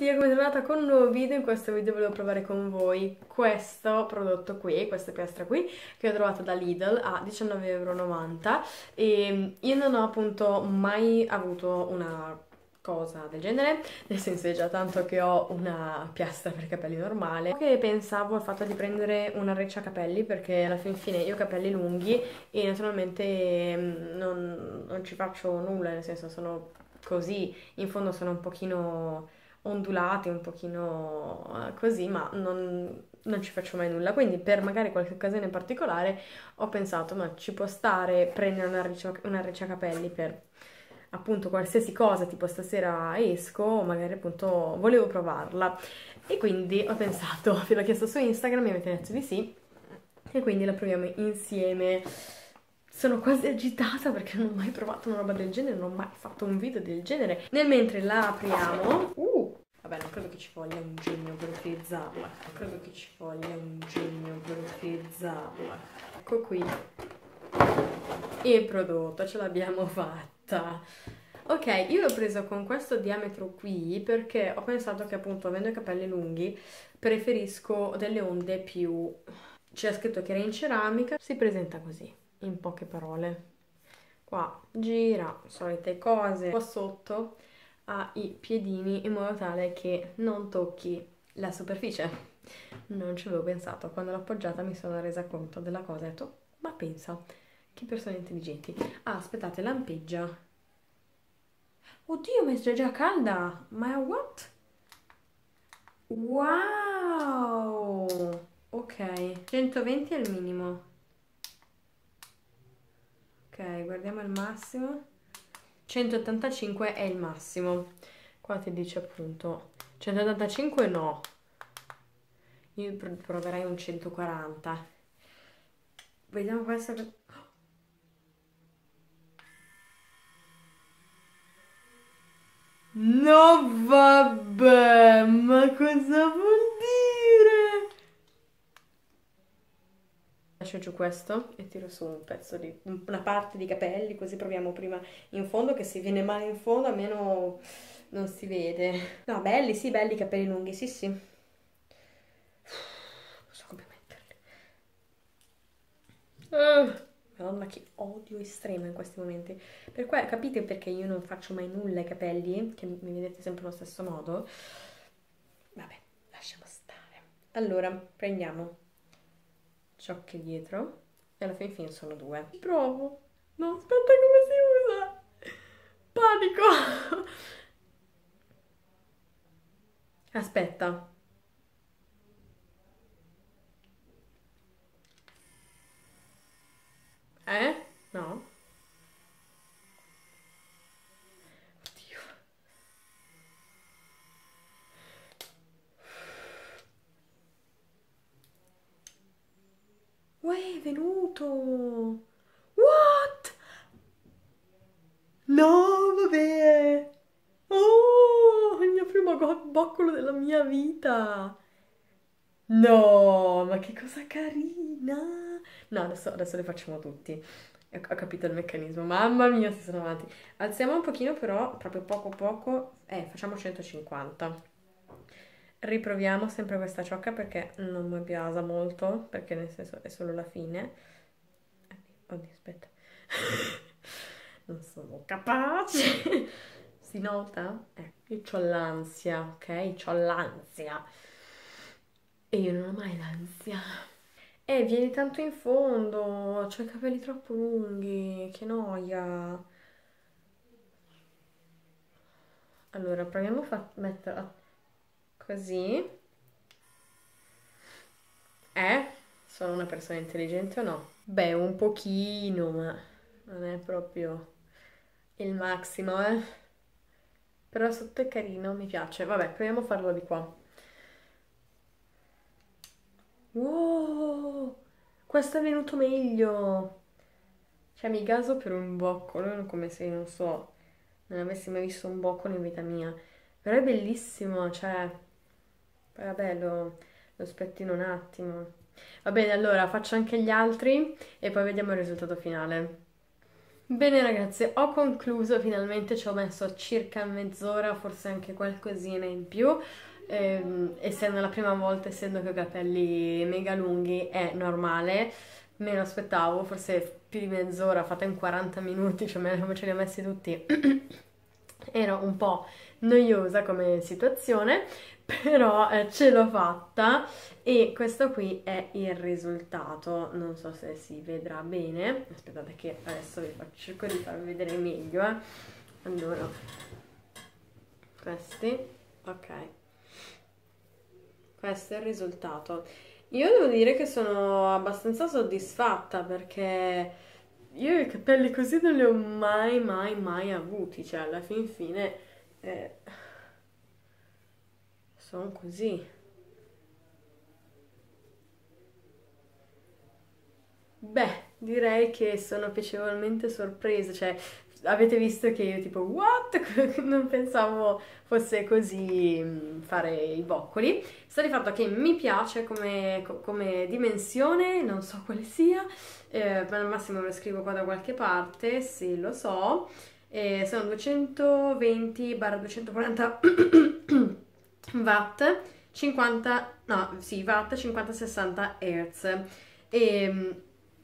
tutti, eccomi tornata con un nuovo video, in questo video volevo provare con voi questo prodotto qui, questa piastra qui, che ho trovato da Lidl a 19,90€ e io non ho appunto mai avuto una cosa del genere, nel senso è già tanto che ho una piastra per capelli normale. Che pensavo al fatto di prendere una reccia capelli perché alla fin fine io ho capelli lunghi e naturalmente mm, non, non ci faccio nulla, nel senso sono così, in fondo sono un pochino ondulati, un pochino eh, così, ma non, non, ci faccio mai nulla. Quindi per magari qualche occasione particolare ho pensato, ma ci può stare prendere una riccia, una riccia capelli per appunto qualsiasi cosa, tipo stasera esco, magari appunto volevo provarla. E quindi ho pensato, ve l'ho chiesto su Instagram, mi avete detto di sì, e quindi la proviamo insieme. Sono quasi agitata perché non ho mai provato una roba del genere, non ho mai fatto un video del genere. Nel mentre la apriamo... Vabbè, non credo che ci voglia un genio per utilizzarla. Non credo che ci voglia un genio per utilizzarla. Ecco qui. Il prodotto, ce l'abbiamo fatta. Ok, io l'ho preso con questo diametro qui perché ho pensato che appunto avendo i capelli lunghi preferisco delle onde più... C'è scritto che era in ceramica, si presenta così in poche parole. Qua gira, solite cose. Qua sotto ha i piedini in modo tale che non tocchi la superficie. Non ci avevo pensato, quando l'ho appoggiata mi sono resa conto della cosa e ho detto, ma pensa, che persone intelligenti. Ah, aspettate, lampeggia. Oddio, ma è già calda! Ma what? Wow! Ok, 120 è il minimo guardiamo il massimo 185 è il massimo. Qua ti dice appunto 185 no. Io proverai un 140 vediamo questa no vabbè ma cosa vuol lascio giù questo e tiro su un pezzo di una parte di capelli così proviamo prima in fondo che se viene male in fondo almeno non si vede. No belli sì belli capelli lunghi sì sì. Non so come metterli. Uh, madonna che odio estremo in questi momenti. Per cui capite perché io non faccio mai nulla ai capelli che mi vedete sempre allo stesso modo? Vabbè lasciamo stare. Allora prendiamo ciocche dietro e alla fine fine sono due. Provo. No, aspetta come si usa. Panico. Aspetta. Eh? No? È venuto! What? No, vabbè! Oh, il mio primo boccolo della mia vita! No, ma che cosa carina! No, adesso, adesso le facciamo tutti. Ho capito il meccanismo. Mamma mia, si sono avanti. Alziamo un pochino, però, proprio poco poco. Eh, facciamo 150 riproviamo sempre questa ciocca perché non mi piace molto, perché nel senso è solo la fine. Oddio, aspetta. non sono capace. si nota? Eh, io ho l'ansia, ok? Ho l'ansia. E io non ho mai l'ansia. Eh, vieni tanto in fondo, ho i capelli troppo lunghi, che noia. Allora, proviamo a mettere Così. Eh? Sono una persona intelligente o no? Beh, un pochino, ma non è proprio il massimo, eh? Però sotto è carino, mi piace. Vabbè, proviamo a farlo di qua. Wow! Questo è venuto meglio! Cioè, mi gaso per un boccolo, come se, non so, non avessi mai visto un boccolo in vita mia. Però è bellissimo, cioè... Vabbè lo, lo spettino un attimo. Va bene, allora faccio anche gli altri e poi vediamo il risultato finale. Bene ragazze, ho concluso, finalmente ci ho messo circa mezz'ora, forse anche qualcosina in più. Ehm, essendo la prima volta, essendo che ho capelli mega lunghi, è normale. Me lo aspettavo, forse più di mezz'ora, fatta in 40 minuti, cioè come ce li ho messi tutti. Ero un po' noiosa come situazione, però eh, ce l'ho fatta e questo qui è il risultato. Non so se si vedrà bene. Aspettate che adesso vi faccio, cerco di farvi vedere meglio eh. allora questi ok. Questo è il risultato. Io devo dire che sono abbastanza soddisfatta perché io i capelli così non li ho mai mai mai avuti. Cioè alla fin fine eh, sono così. Beh, direi che sono piacevolmente sorpresa, cioè avete visto che io tipo what? non pensavo fosse così mm, fare i boccoli. Sta di fatto che mi piace come, come dimensione, non so quale sia, eh, al massimo lo scrivo qua da qualche parte, se lo so. Eh, sono 220-240 watt 50, no, sì, watt 50-60 Hz. E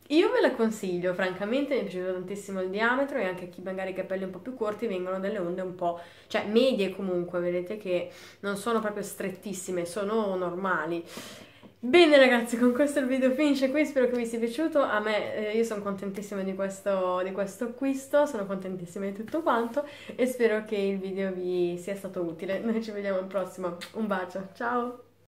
io ve la consiglio, francamente, mi è piaciuto tantissimo il diametro e anche chi magari ha i capelli un po' più corti vengono delle onde un po', cioè medie comunque, vedete che non sono proprio strettissime, sono normali. Bene ragazzi, con questo il video finisce qui, spero che vi sia piaciuto, a me, eh, io sono contentissima di questo, di questo acquisto, sono contentissima di tutto quanto. E spero che il video vi sia stato utile. Noi ci vediamo al prossimo, un bacio, ciao!